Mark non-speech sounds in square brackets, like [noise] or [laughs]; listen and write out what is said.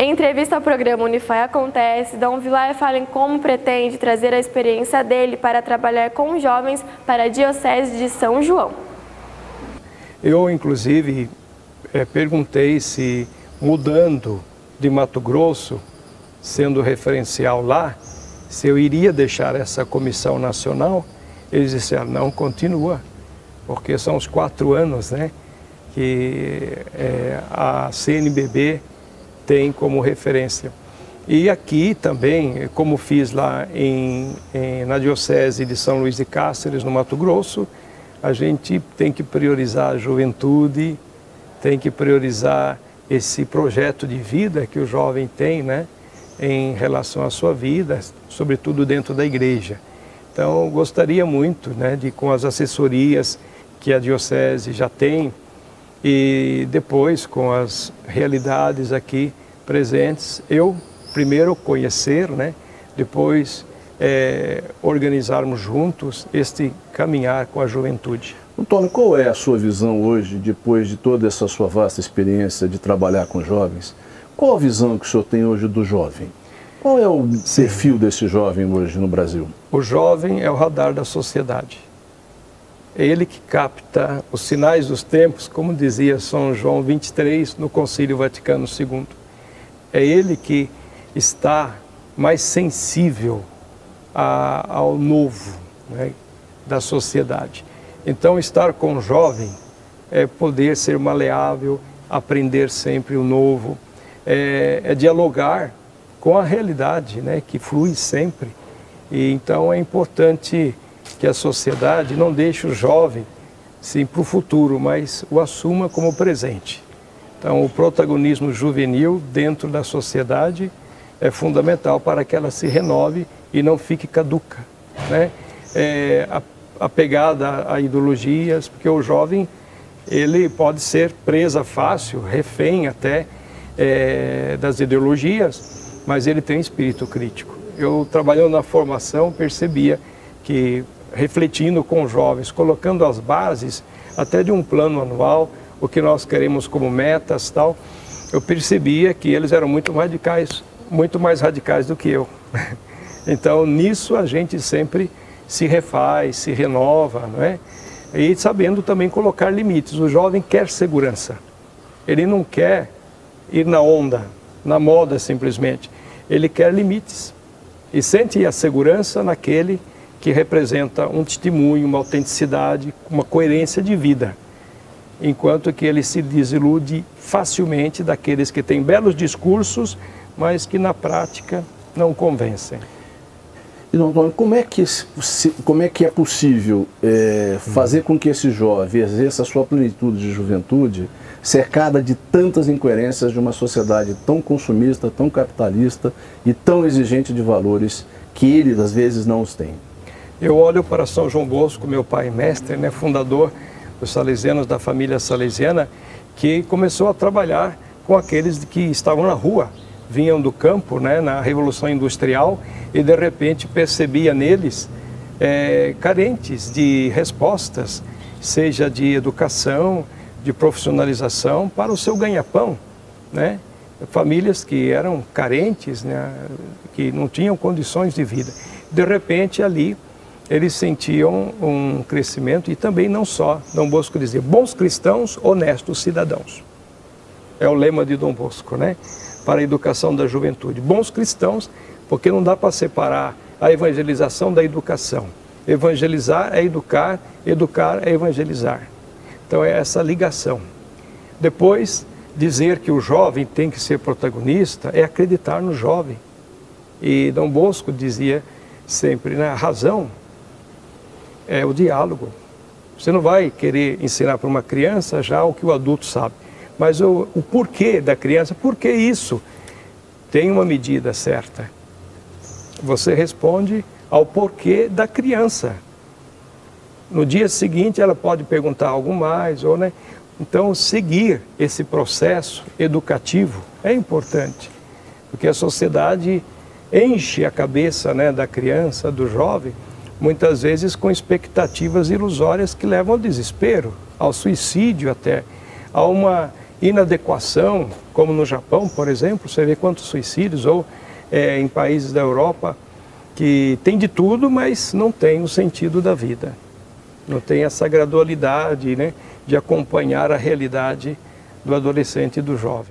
Em entrevista ao programa Unify Acontece, Dom Vilar fala em como pretende trazer a experiência dele para trabalhar com jovens para a Diocese de São João. Eu, inclusive, é, perguntei se mudando de Mato Grosso, sendo referencial lá, se eu iria deixar essa comissão nacional. Eles disseram, não, continua, porque são os quatro anos né, que é, a CNBB tem como referência. E aqui também, como fiz lá em, em, na Diocese de São Luís de Cáceres, no Mato Grosso, a gente tem que priorizar a juventude, tem que priorizar esse projeto de vida que o jovem tem, né, em relação à sua vida, sobretudo dentro da igreja. Então, gostaria muito, né, de com as assessorias que a diocese já tem, e depois com as realidades aqui presentes, eu primeiro conhecer, né, depois é, organizarmos juntos este caminhar com a juventude. Antônio, qual é a sua visão hoje, depois de toda essa sua vasta experiência de trabalhar com jovens? Qual a visão que o senhor tem hoje do jovem? Qual é o Sim. perfil desse jovem hoje no Brasil? O jovem é o radar da sociedade. É ele que capta os sinais dos tempos, como dizia São João 23 no Concílio Vaticano II. É ele que está mais sensível a, ao novo né, da sociedade. Então, estar com o jovem é poder ser maleável, aprender sempre o novo, é, é dialogar com a realidade né, que flui sempre. E, então, é importante que a sociedade não deixe o jovem sim para o futuro, mas o assuma como presente. Então, o protagonismo juvenil dentro da sociedade é fundamental para que ela se renove e não fique caduca, né? É, apegada a ideologias, porque o jovem ele pode ser presa fácil, refém até é, das ideologias, mas ele tem espírito crítico. Eu trabalhando na formação percebia que refletindo com jovens, colocando as bases até de um plano anual, o que nós queremos como metas, tal, eu percebia que eles eram muito radicais, muito mais radicais do que eu. [laughs] Então, nisso a gente sempre se refaz, se renova, não é? E sabendo também colocar limites. O jovem quer segurança. Ele não quer ir na onda, na moda simplesmente. Ele quer limites. E sente a segurança naquele que representa um testemunho, uma autenticidade, uma coerência de vida. Enquanto que ele se desilude facilmente daqueles que têm belos discursos, mas que na prática não convencem. E, Antônio, como é que, como é, que é possível é, fazer com que esse jovem exerça a sua plenitude de juventude cercada de tantas incoerências de uma sociedade tão consumista, tão capitalista e tão exigente de valores que ele, às vezes, não os tem? Eu olho para São João Bosco, meu pai mestre, né, fundador dos salesianos, da família salesiana, que começou a trabalhar com aqueles que estavam na rua, vinham do campo, né, na Revolução Industrial, e de repente percebia neles é, carentes de respostas, seja de educação, de profissionalização, para o seu ganha-pão. Né? Famílias que eram carentes, né, que não tinham condições de vida. De repente, ali, eles sentiam um crescimento e também não só, Dom Bosco dizia, bons cristãos, honestos cidadãos. É o lema de Dom Bosco, né? Para a educação da juventude. Bons cristãos, porque não dá para separar a evangelização da educação. Evangelizar é educar, educar é evangelizar. Então é essa ligação. Depois, dizer que o jovem tem que ser protagonista é acreditar no jovem. E Dom Bosco dizia sempre, né, a razão é o diálogo. Você não vai querer ensinar para uma criança já o que o adulto sabe, mas o, o porquê da criança, por que isso? Tem uma medida certa. Você responde ao porquê da criança. No dia seguinte ela pode perguntar algo mais, ou né? Então seguir esse processo educativo é importante, porque a sociedade enche a cabeça né, da criança, do jovem, muitas vezes com expectativas ilusórias que levam ao desespero, ao suicídio até, a uma inadequação, como no Japão, por exemplo, você vê quantos suicídios, ou é, em países da Europa, que tem de tudo, mas não tem o sentido da vida. Não tem essa gradualidade né, de acompanhar a realidade do adolescente e do jovem.